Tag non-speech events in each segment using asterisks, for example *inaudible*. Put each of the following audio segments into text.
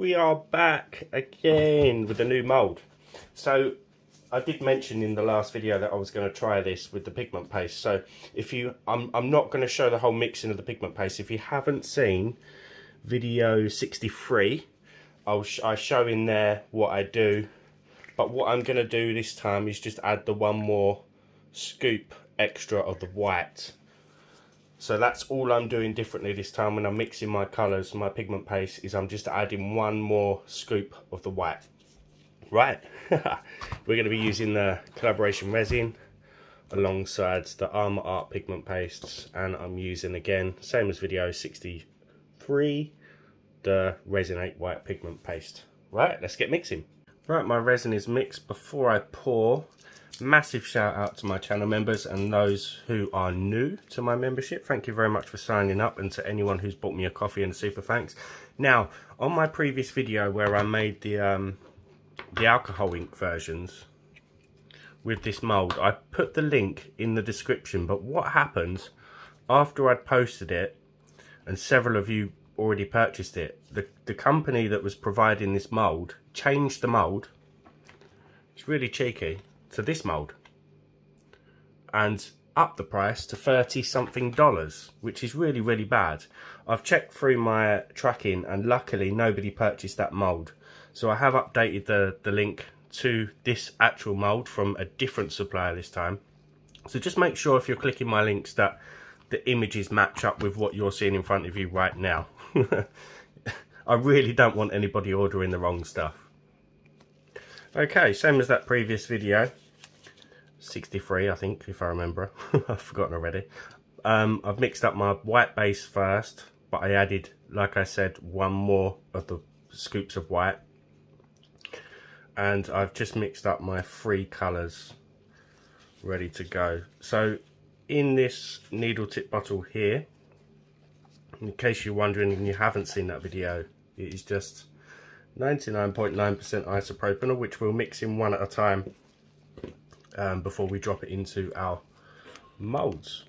we are back again with a new mould. So I did mention in the last video that I was going to try this with the pigment paste. So if you, I'm, I'm not going to show the whole mixing of the pigment paste. If you haven't seen video 63, I'll sh I show in there what I do. But what I'm going to do this time is just add the one more scoop extra of the white so that's all I'm doing differently this time when I'm mixing my colours, my pigment paste, is I'm just adding one more scoop of the white. Right, *laughs* we're going to be using the collaboration resin alongside the Armour Art pigment pastes and I'm using again, same as video 63, the Resin-8 white pigment paste. Right, let's get mixing. Right, my resin is mixed. Before I pour, massive shout out to my channel members and those who are new to my membership. Thank you very much for signing up and to anyone who's bought me a coffee and a super thanks. Now on my previous video where i made the um the alcohol ink versions with this mold i put the link in the description. But what happens after i'd posted it and several of you already purchased it the the company that was providing this mold changed the mold it's really cheeky to this mold and up the price to 30 something dollars which is really really bad. I've checked through my tracking and luckily nobody purchased that mold so I have updated the the link to this actual mold from a different supplier this time. So just make sure if you're clicking my links that the images match up with what you're seeing in front of you right now. *laughs* I really don't want anybody ordering the wrong stuff. Okay, same as that previous video. 63, I think, if I remember. *laughs* I've forgotten already. Um, I've mixed up my white base first, but I added, like I said, one more of the scoops of white. And I've just mixed up my three colours ready to go. So in this needle tip bottle here, in case you're wondering and you haven't seen that video, it is just 99.9% .9 isopropanol, which we'll mix in one at a time um, before we drop it into our molds.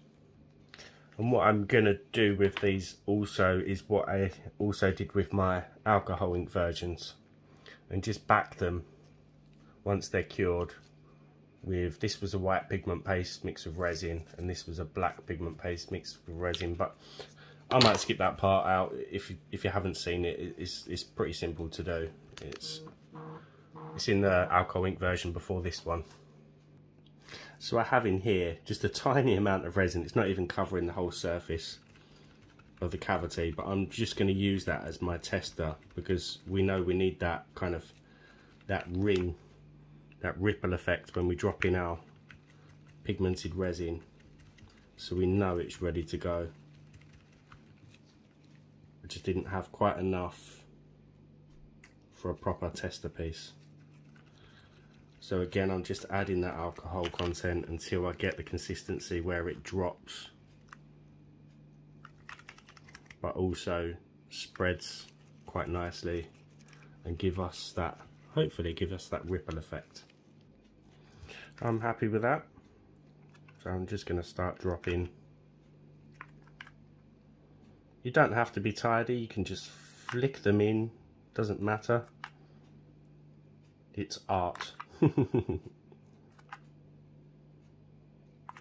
And what I'm going to do with these also is what I also did with my alcohol ink versions. And just back them once they're cured with, this was a white pigment paste mixed with resin and this was a black pigment paste mixed with resin. But I might skip that part out if you, if you haven't seen it. It's it's pretty simple to do. It's it's in the alcohol ink version before this one. So I have in here just a tiny amount of resin. It's not even covering the whole surface of the cavity, but I'm just going to use that as my tester because we know we need that kind of that ring, that ripple effect when we drop in our pigmented resin so we know it's ready to go I just didn't have quite enough for a proper tester piece. So again, I'm just adding that alcohol content until I get the consistency where it drops, but also spreads quite nicely and give us that, hopefully give us that ripple effect. I'm happy with that. So I'm just going to start dropping you don't have to be tidy, you can just flick them in, doesn't matter. It's art. *laughs*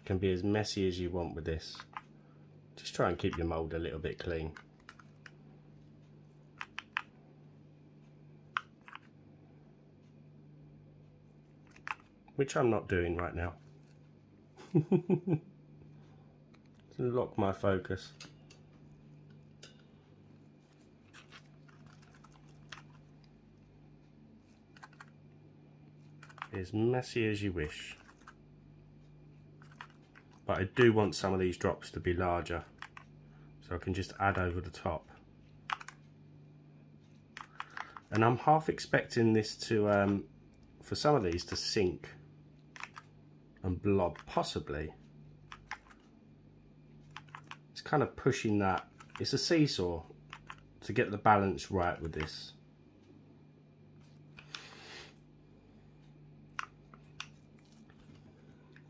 can be as messy as you want with this. Just try and keep your mould a little bit clean. Which I'm not doing right now. *laughs* Lock my focus. As messy as you wish. But I do want some of these drops to be larger. So I can just add over the top. And I'm half expecting this to, um, for some of these to sink and blob, possibly. It's kind of pushing that, it's a seesaw to get the balance right with this.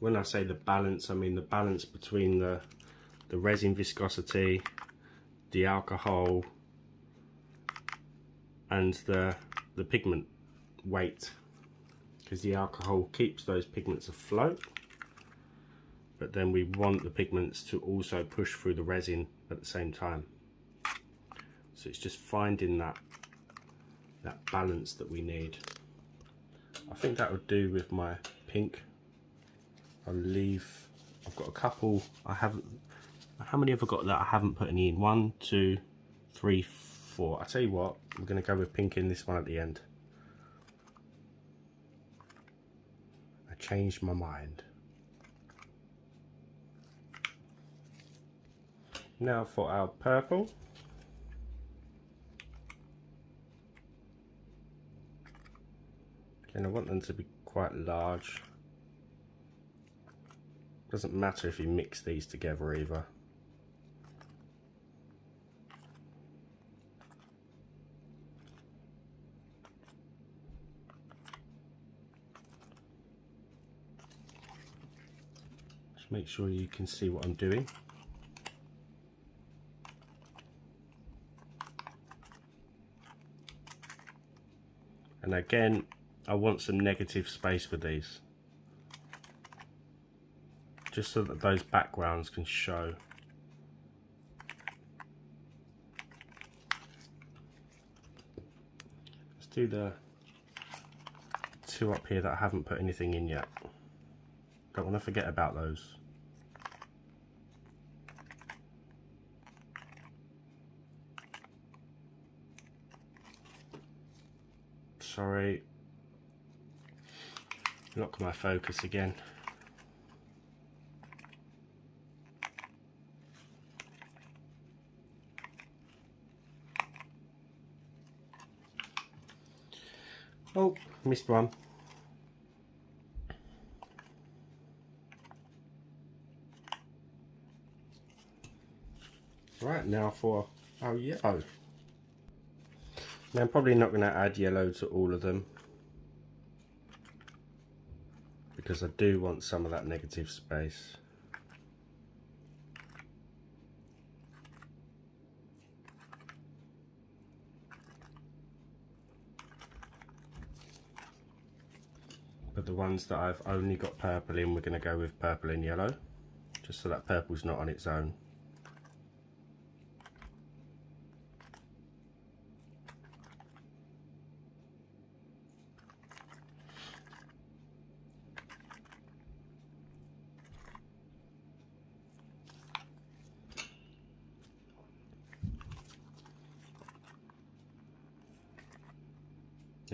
When I say the balance, I mean the balance between the, the resin viscosity, the alcohol, and the, the pigment weight. Because the alcohol keeps those pigments afloat but then we want the pigments to also push through the resin at the same time. So it's just finding that that balance that we need. I think that would do with my pink I'll leave I've got a couple. I haven't how many have I got that I haven't put any in? One two three four. I tell you what I'm gonna go with pink in this one at the end. I changed my mind. Now for our purple. And I want them to be quite large doesn't matter if you mix these together either. Just make sure you can see what I'm doing. And again I want some negative space with these just so that those backgrounds can show. Let's do the two up here that I haven't put anything in yet. Don't want to forget about those. Sorry. Lock my focus again oh missed one. Right now for oh, our yellow oh. now I'm probably not going to add yellow to all of them. Because I do want some of that negative space. But the ones that I've only got purple in, we're going to go with purple and yellow, just so that purple's not on its own.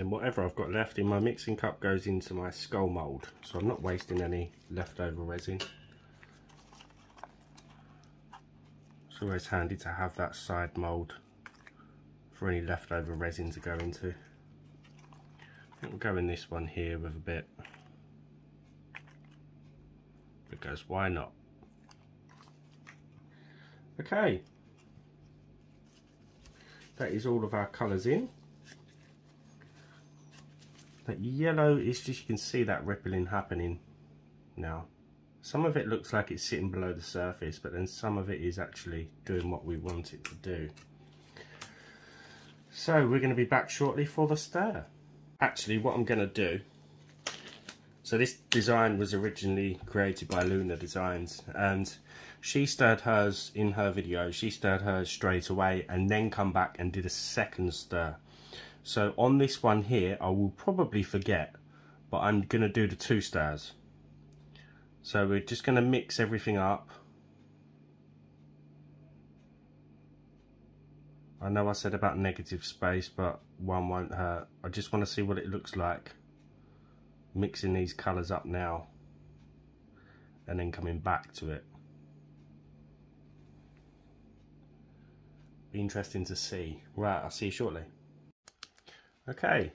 And whatever I've got left in my mixing cup goes into my skull mould so I'm not wasting any leftover resin. It's always handy to have that side mould for any leftover resin to go into. We'll go in this one here with a bit. Because why not? Okay. That is all of our colours in that yellow is just, you can see that rippling happening now. Some of it looks like it's sitting below the surface, but then some of it is actually doing what we want it to do. So we're going to be back shortly for the stir. Actually, what I'm going to do, so this design was originally created by Luna Designs, and she stirred hers in her video, she stirred hers straight away, and then come back and did a second stir. So on this one here, I will probably forget, but I'm going to do the two stars. So we're just going to mix everything up. I know I said about negative space, but one won't hurt. I just want to see what it looks like mixing these colours up now and then coming back to it. Be interesting to see. Right, I'll see you shortly. Okay.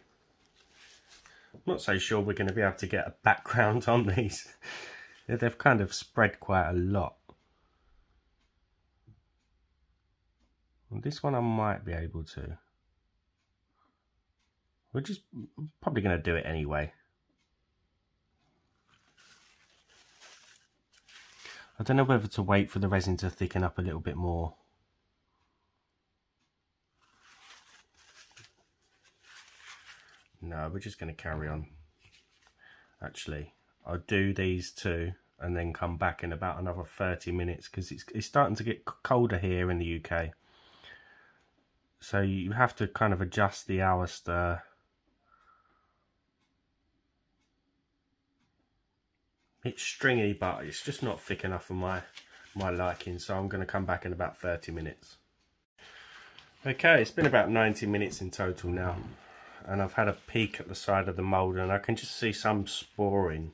I'm not so sure we're going to be able to get a background on these. They've kind of spread quite a lot. this one I might be able to. We're just probably going to do it anyway. I don't know whether to wait for the resin to thicken up a little bit more No, we're just going to carry on. Actually, I'll do these two and then come back in about another 30 minutes because it's, it's starting to get colder here in the UK. So you have to kind of adjust the hour stir. It's stringy, but it's just not thick enough for my, my liking. So I'm going to come back in about 30 minutes. Okay, it's been about 90 minutes in total now. And I've had a peek at the side of the mould and I can just see some sporing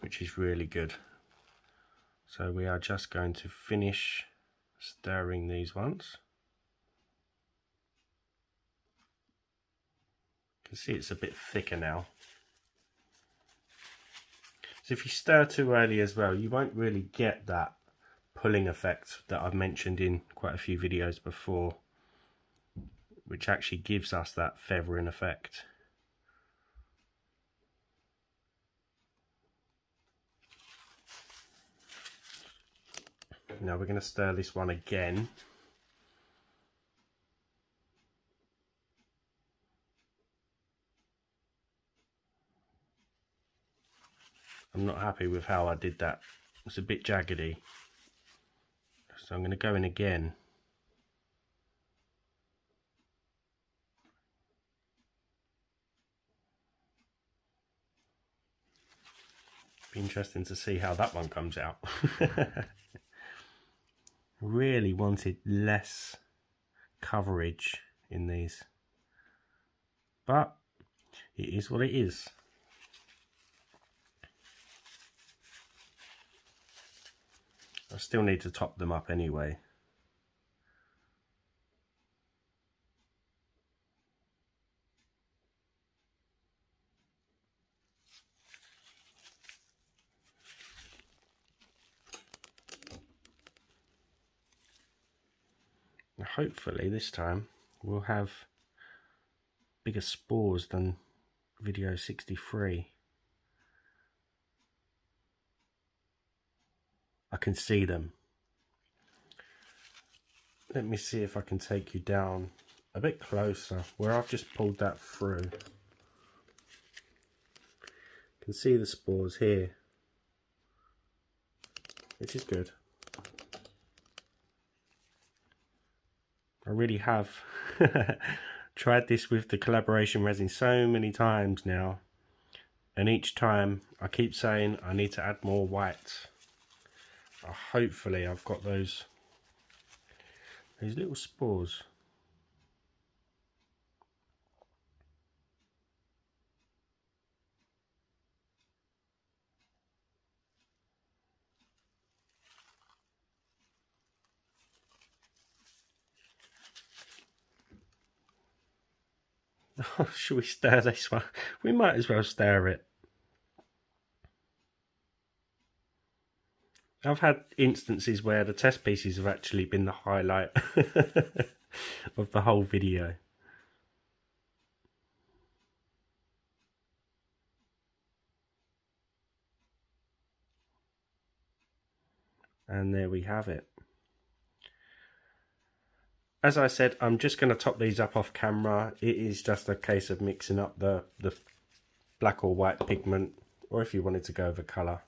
which is really good. So we are just going to finish stirring these ones. You can see it's a bit thicker now. So if you stir too early as well, you won't really get that pulling effect that I've mentioned in quite a few videos before, which actually gives us that feathering effect. Now we're going to stir this one again. I'm not happy with how I did that. It's a bit jaggedy. So I'm going to go in again. Interesting to see how that one comes out. *laughs* really wanted less coverage in these but it is what it is I still need to top them up anyway hopefully this time we'll have bigger spores than video 63 I can see them. Let me see if I can take you down a bit closer where I've just pulled that through. You can see the spores here which is good I really have *laughs* tried this with the collaboration resin so many times now and each time I keep saying I need to add more white uh, hopefully I've got those those little spores *laughs* should we stare this one? We might as well stare it. I've had instances where the test pieces have actually been the highlight *laughs* of the whole video. And there we have it as I said, I'm just going to top these up off camera. It is just a case of mixing up the, the black or white pigment, or if you wanted to go over colour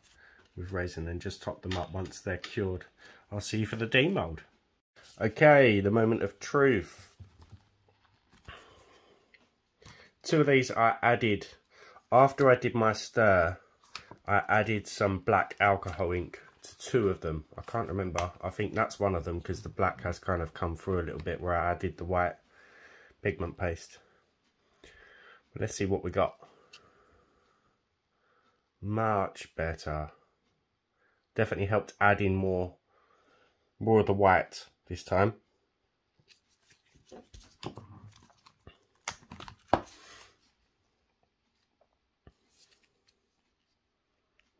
with resin, then just top them up once they're cured. I'll see you for the demold. Okay, the moment of truth. Two of these I added, after I did my stir, I added some black alcohol ink to two of them. I can't remember. I think that's one of them because the black has kind of come through a little bit where I added the white pigment paste. But let's see what we got. Much better. Definitely helped add in more, more of the white this time.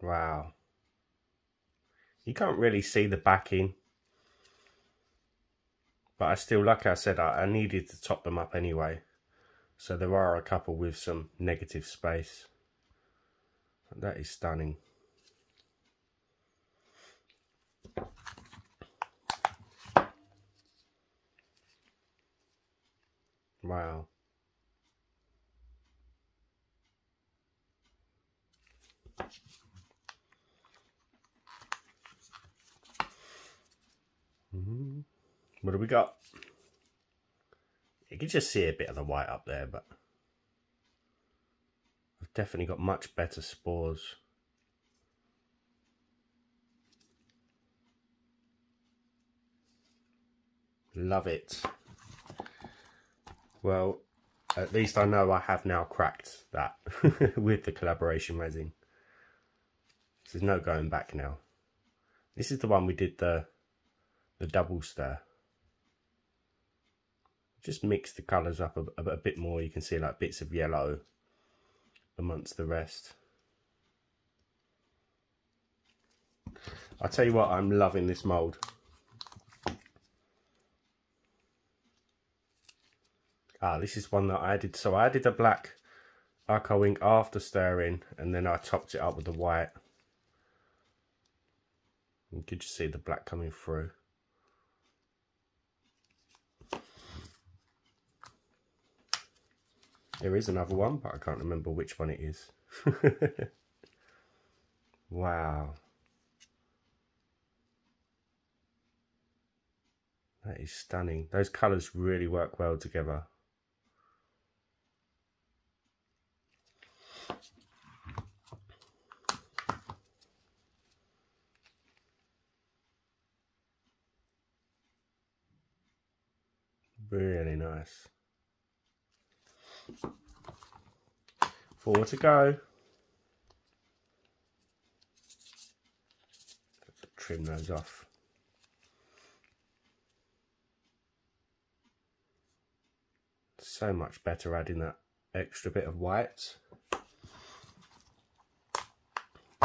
Wow. You can't really see the backing. But I still, like I said, I, I needed to top them up anyway. So there are a couple with some negative space. That is stunning. Wow. Mm-hmm. What do we got? You can just see a bit of the white up there, but I've definitely got much better spores. Love it. Well, at least I know I have now cracked that *laughs* with the collaboration resin. There's no going back now. This is the one we did the the double stir. Just mix the colours up a, a, bit more. You can see like bits of yellow amongst the rest. I'll tell you what, I'm loving this mould. Ah, this is one that I added. So I added the black Arco ink after stirring and then I topped it up with the white. You could just see the black coming through. There is another one, but I can't remember which one it is. *laughs* wow. That is stunning. Those colours really work well together. Really nice. Four to go. Trim those off. So much better adding that extra bit of white.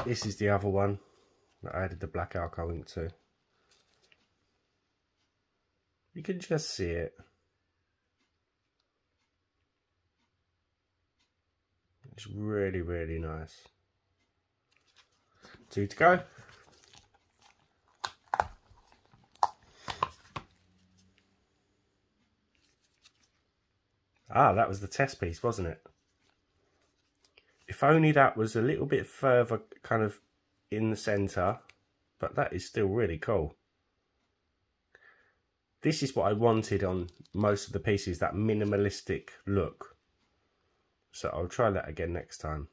This is the other one that I added the black Arco ink to. You can just see it. It's really, really nice. Two to go. Ah, that was the test piece, wasn't it? If only that was a little bit further kind of in the centre, but that is still really cool. This is what I wanted on most of the pieces, that minimalistic look. So I'll try that again next time.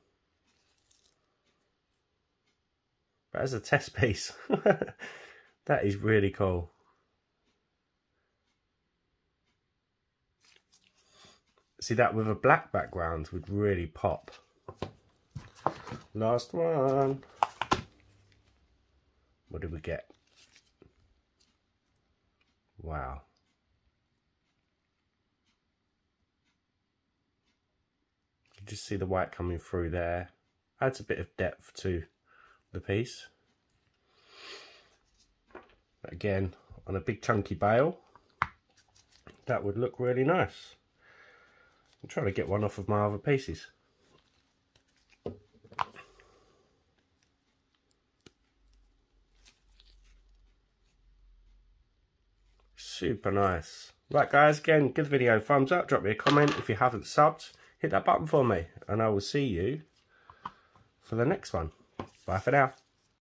But as a test piece, *laughs* that is really cool. See that with a black background would really pop. Last one. What did we get? Wow. See the white coming through there. Adds a bit of depth to the piece. Again, on a big chunky bale, that would look really nice. I'm trying to get one off of my other pieces. Super nice. Right guys, again, give the video a thumbs up, drop me a comment if you haven't subbed hit that button for me and I will see you for the next one. Bye for now.